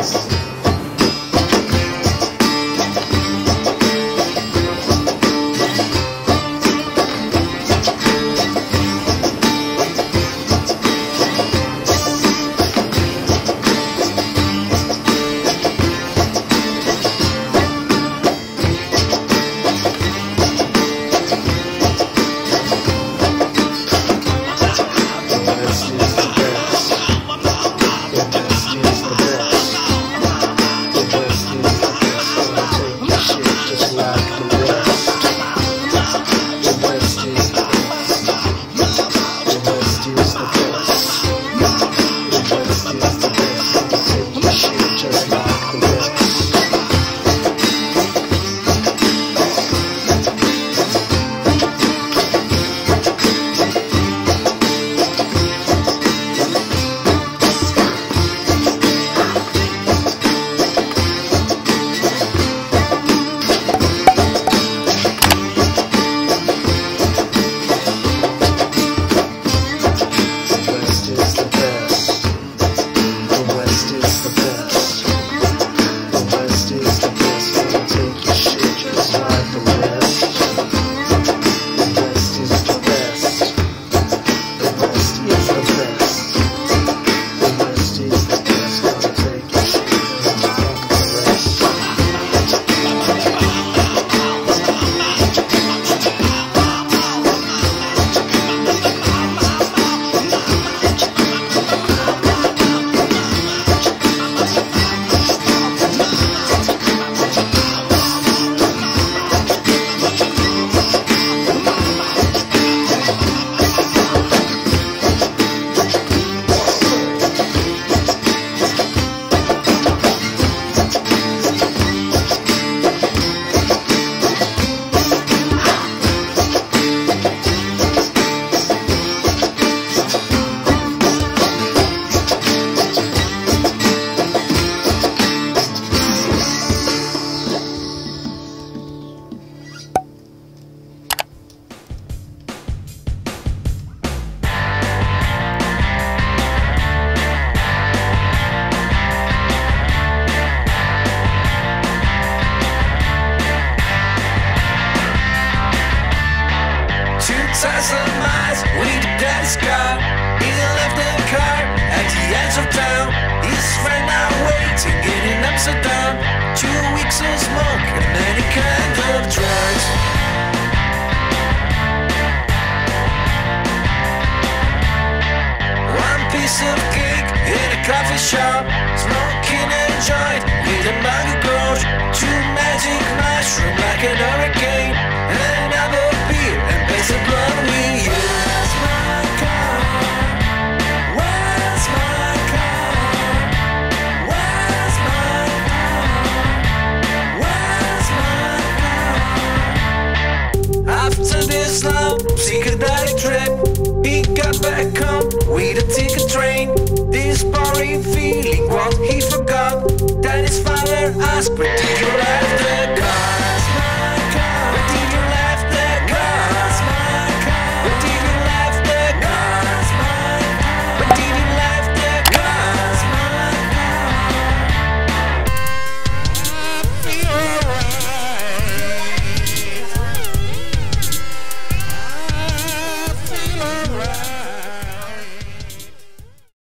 Yes. Inside some eyes with a daddy's car. He left the car at the edge of town. His friend now waiting in Amsterdam. Two weeks of smoke and any kind of drugs. One piece of cake in a coffee shop, psychedelic trip, he got back home with a ticket train. This boring feeling, what he forgot that his father asked, Where did you cars?